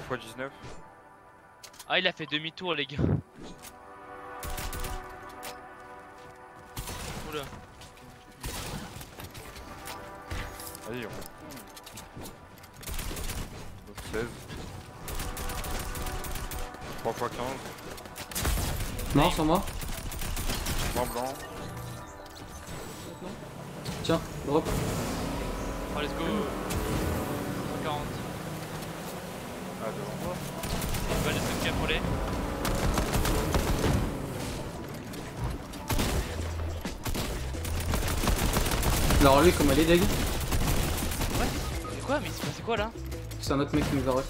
3 x 19. Ah, il a fait demi-tour, les gars. Oula. Vas-y, on. Donc 16. 3 x 15. Mort sur moi. Blanc, blanc. Tiens, drop. Oh, let's go. 140. Ah, devant. Alors lui, comme elle est deg, Ouais. C'est quoi Mais il s'est passé quoi là? C'est un autre mec qui nous a ref.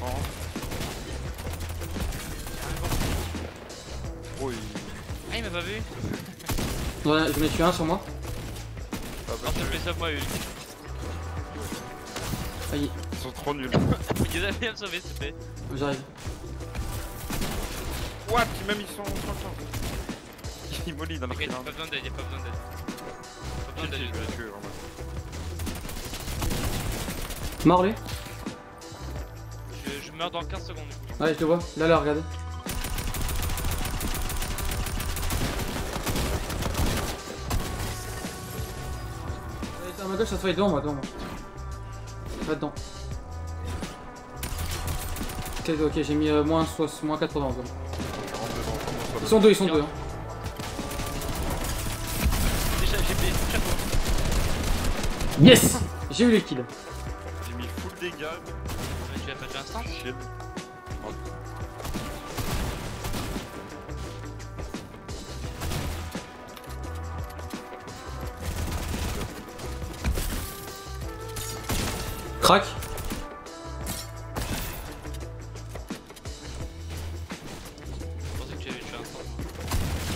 30. Oh, il. Ah, il m'a pas vu. Ouais, je m'ai tué un sur moi. Ah, bah, moi une. Aïe, Ils sont trop nuls. A bien me sauver, s'il te plaît. j'arrive. What Même ils sont 115. Il molly dans le T'inquiète, freelance. y'a pas besoin d'aide, y'a pas besoin d'aide. Pas besoin d'aide. je vais tuer, vraiment. Mort lui Je, je meurs dans 15 secondes du coup. Ouais, je le vois. Là, là, regardez. Allez, à ma gauche, ça se fait devant moi, devant moi. Là-dedans. Ok, ok, j'ai mis euh, moins, soix- moins 80. quoi. 42 ans, comment ça Ils sont deux, ils sont deux. hein. Déjà, j'ai payé. Yes J'ai eu les kills. J'ai mis full dégâts. Tu as pas déjà instant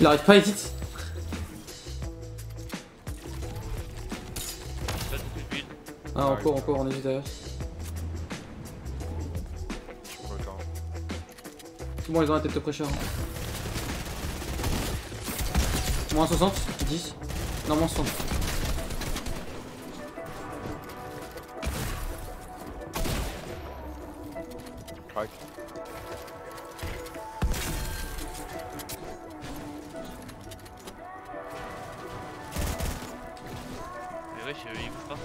Il arrive pas, build. Ah, encore, encore, on est juste derrière. C'est bon, ils ont la tête de pressure. Moins 60, 10. Non, moins 60. Mais ouais, je- il bouge partout.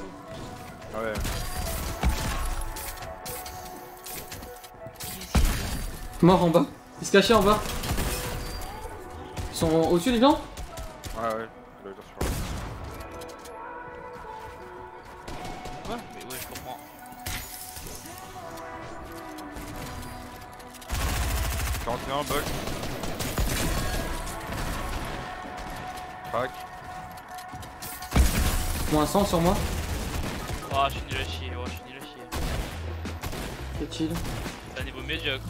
Ouais. Mort en bas. Il se cachait en bas. Ils sont au-dessus des gens Ouais, ouais. Le Quoi Mais ouais, je comprends. le 41, bug. Crac. Moins 100 sur moi. Oh, je suis nul à chier, oh, je suis nul à chier. C'est chill. C'est un niveau médiocre.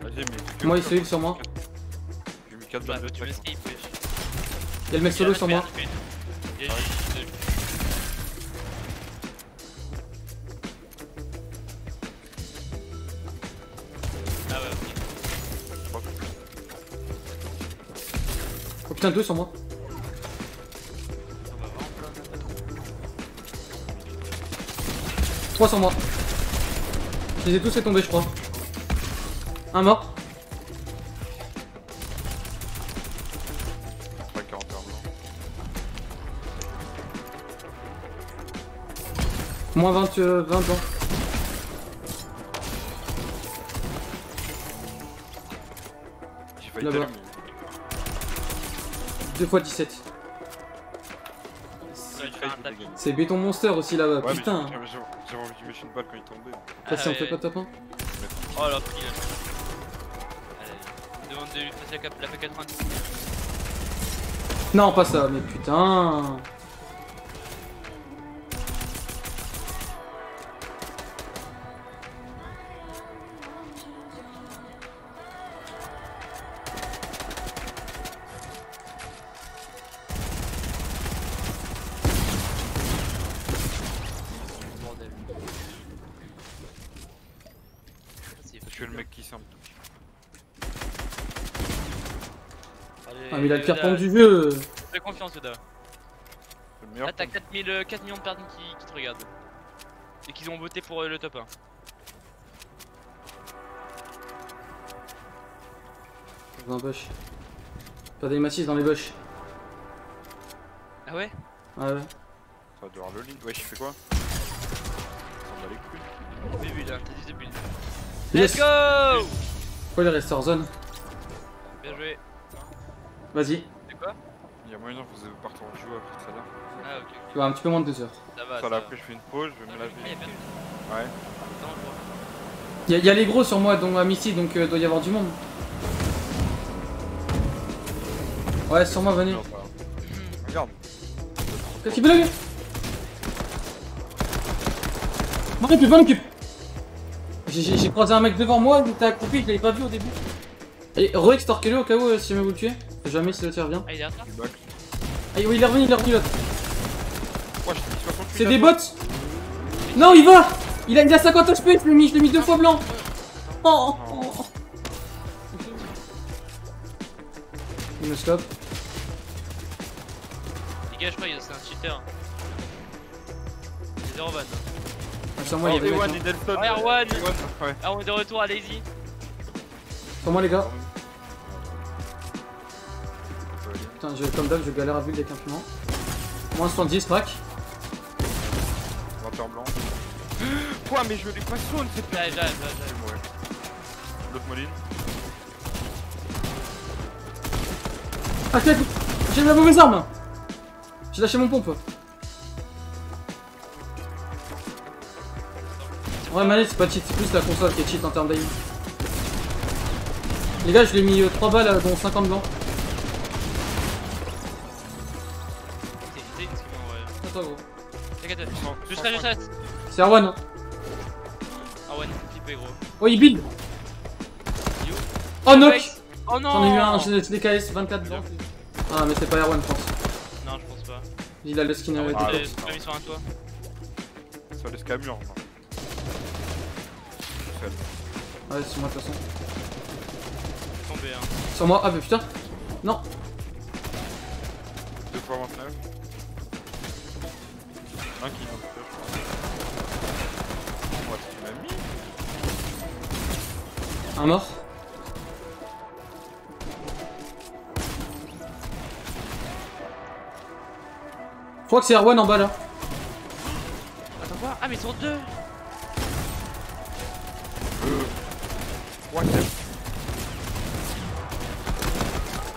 Vas-y, mais. Moi, il se heal sur moi. J'ai mis 4 Bah, balles de tu tech. m'esquives, wesh. Y'a le mec solo sur moi. Ah ouais, ok. Oh putain, deux sur moi. 3 sur moi. Je les ai tous fait tomber, je crois. Un mort. Crac 41 blanc. Moins 20, euh, 20 ans. J'ai failli Là-bas. t'allumer. 2 fois 17. Ça va te faire un tapis. C'est béton monster aussi là-bas. Ouais, putain. J'avais envie de mettre une balle quand il tombait. Là, si on Ah, fait pas top 1. Oh la pile. Allez, demande de lui passer la P90. Non, pas ça, mais putain. Je le mec qui semble. Allez, Ah, mais il a le carton du jeu. Fais confiance, Yoda. Là, t'as 4000, euh, 4 millions de personnes qui, qui te regardent. Et qui ont voté pour euh, le top 1. Dans un bush. Pas des massifs dans les bush. Ah ouais Ah ouais. Ça doit avoir le lead. Wesh, il fait quoi? Ça bat les couilles. Début là, t'as dit début. Yes. Let's go Pourquoi il est resté hors zone Bien joué. Vas-y. C'est quoi Il y a moyen que vous partez en duo après ça là. Ah ok. Tu vas un petit peu moins de 2 heures. Ça va. Ça va. après je fais une pause, je vais Ah, me laver. ah, y'a personne. Ouais. Y'a y a les gros sur moi, dont à Misty, donc euh, doit y avoir du monde. Ouais, sur moi, venez. Regarde. Qu'est-ce qu'il fait là, lui M'en occupe, m'en occupe J'ai- croisé un mec devant moi, il était accroupi, je l'avais pas vu au début. Et re-extorquez-le au cas où euh, si jamais vous le tuez. Jamais si le tir vient. Ah, il est derrière toi. Ah oui, il est revenu, il est revenu l'autre. Ouais, je t'ai dit 68 C'est des bots Non, il va il a, il a 50 HP, je l'ai mis, je l'ai mis deux fois blanc Oh, oh, oh. Il me stop. Dégage pas, il- c'est un cheater. C'est 0 van. Ah, sur moi, il y avait mec, et. Delton. Erwan. Ah, on est de retour, allez-y. Sur moi, les gars. Putain, je, comme d'hab, je galère à build avec imprimant. Moins 70, crack. Water blanc. Quoi, mais je l'ai pas zone cette J'arrive, j'arrive. L'autre moline. Ah, J'ai la mauvaise arme J'ai lâché mon pompe. Ouais, manette, c'est pas cheat, c'est plus la console qui est cheat en termes d'aim. Les gars, je lui ai mis 3 balles, euh, dont 50 blancs. Attends, gros. T'inquiète, je serai, je serai. C'est Arwan. hein. Ah ouais, flippé gros. Oh, il build. Oh, knock. Oh non J'en ai eu un, j'ai des KS, 24 blancs. Ah, mais c'est pas Erwan, je pense. Non, je pense pas. Il a le skin Ah euh, des Ah, mis sur un toit. Ça laisse Ouais, c'est moi de toute façon. C'est tombé, hein. Sur moi, ah, mais putain Non 2 fois 29. Un qui je crois. Ouais, tu m'as mis. Un mort. Je crois que c'est Erwan en bas là. Attends, quoi? Ah, mais ils sont deux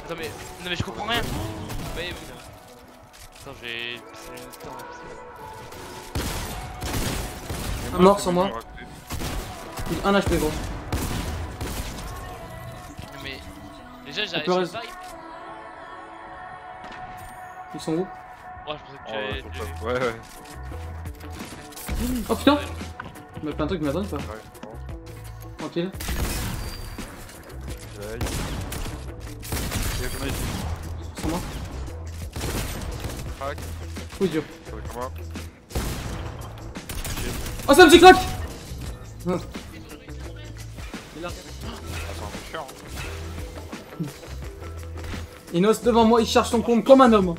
Attends, mais. Non, mais je comprends rien. Mais. Attends, j'ai. C'est une temps. Un mort sur moi. Il- Un HP gros. Non, mais. Déjà, j'arrive. j'ai pas- Ils sont où? Ouais, je pensais que Oh, tu ouais, sur le. Ouais, ouais. Oh putain Mais plein de trucs qui m'attendent ou pas Ouais, c'est bon. Tranquille. J'aille. Et j'en ai ici. Sur moi. Crac. Oui dur. Ça va être moi. Oh c'est un petit crack Ah, c'est un peu chiant. Inos devant moi, il charge son compte comme un homme. Ouais,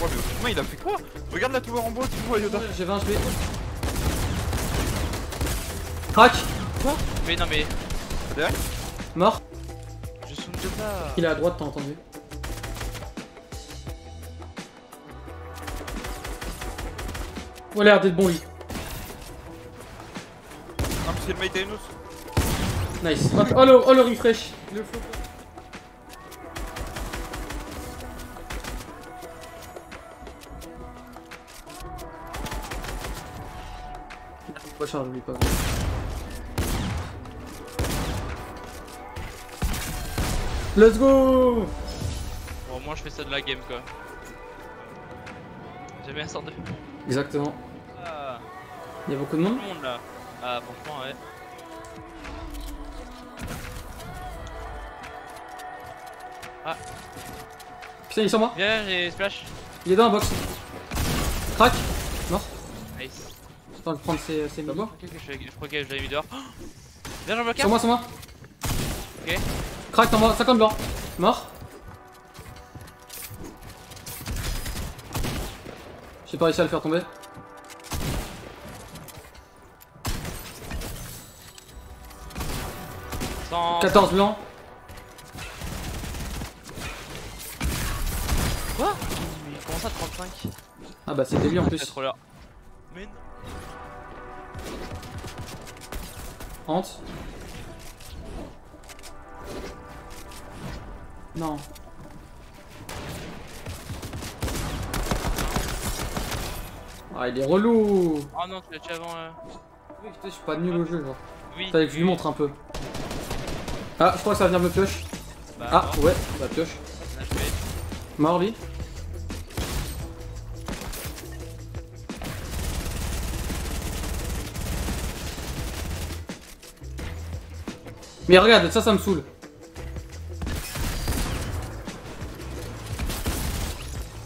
mais autrement, il a fait quoi? Regarde la tour en bois, tu vois, Yoda. J'ai 20 HP. Crack Mais non, mais. Derrière Mort. Je saute de pas. Il est à droite, t'as entendu Oh l'air d'être bon lui. Ah, mais c'est le Maïtainus. Nice. Oh le, oh, le refresh. Le faux. Pas charge, oublie pas. Let's go Bon, moi, je fais ça de la game, quoi. J'aime bien 102. Exactement. Ah, Il y a beaucoup de monde là. Ah, franchement, ouais. Putain, il est sur moi. Viens, j'ai splash. Il est dans la box. Crack. Mort. Nice. Attends, je vais prendre ses, ses mini. Je, crois que je l'avais mis dehors. Oh Viens, j'en bloque Sur moi, sur moi. Ok. Crack, en moi, 50 blanc. Mort. J'ai pas réussi à le faire tomber. Sans... 14 blancs. Quoi? Mais comment ça 35 Ah bah c'était lui en plus. trop là. Mais. Hante. Non. Ah il est relou Oh non, tu l'as tué avant. euh. Oui, putain, je suis pas nul au jeu genre. Oui. Fallait que je lui montre un peu. Ah, je crois que ça va venir me pioche. Bah, Ah, non, ouais, bah pioche. Mort lui. Mais regarde, ça, ça me saoule.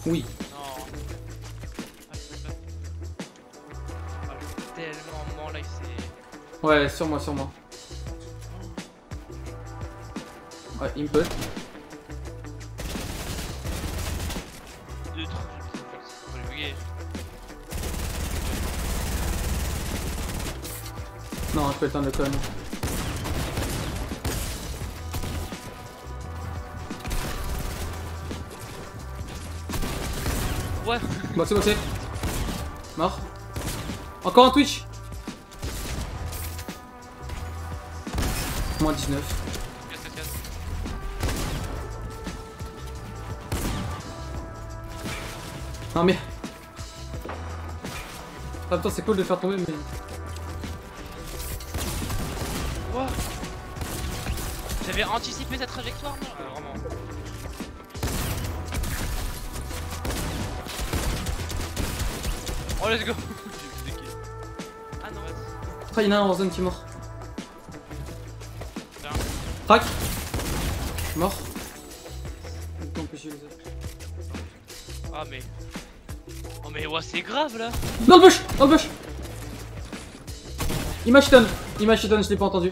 Oui. Non. Tellement là c'est. Ouais, sur moi, sur moi. Ouais, peut. Deux trucs. Bugger. Non, je peux éteindre le con. Ouais. Boxé, boxé. Mort. Encore un Twitch. Moins 19. Casse, casse, casse. Non mais... En même temps c'est cool de faire tomber mais... Quoi J'avais anticipé sa trajectoire, moi Oh, let's go J'ai plus de kills. Ah non, vas-y. Ah, il y en a un en zone qui est mort. Crac Mort. Ah, mais. Oh, mais ouais, c'est grave là Dans le bush Dans le bush Il m'a shiton Il m'a shiton, je l'ai pas entendu.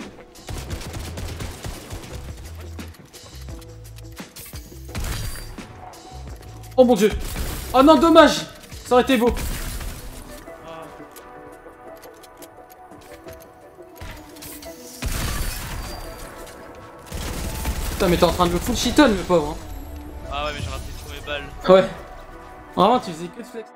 Oh mon dieu Oh non, dommage Ça aurait été beau Putain mais t'es en train de me full shiton le pauvre hein. Ah ouais, mais j'ai raté tous mes balles. Ouais Vraiment tu faisais que de flex